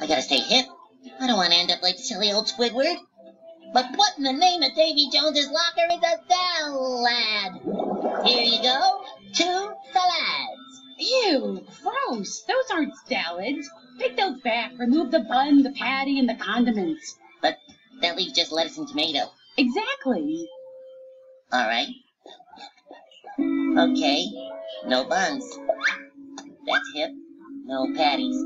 I gotta stay hip. I don't want to end up like silly old Squidward. But what in the name of Davy Jones's locker is a salad? Here you go. Two salads. Ew, gross. Those aren't salads. Take those back. Remove the bun, the patty, and the condiments. But that leaves just lettuce and tomato. Exactly. All right. Okay. No buns. That's hip. No patties.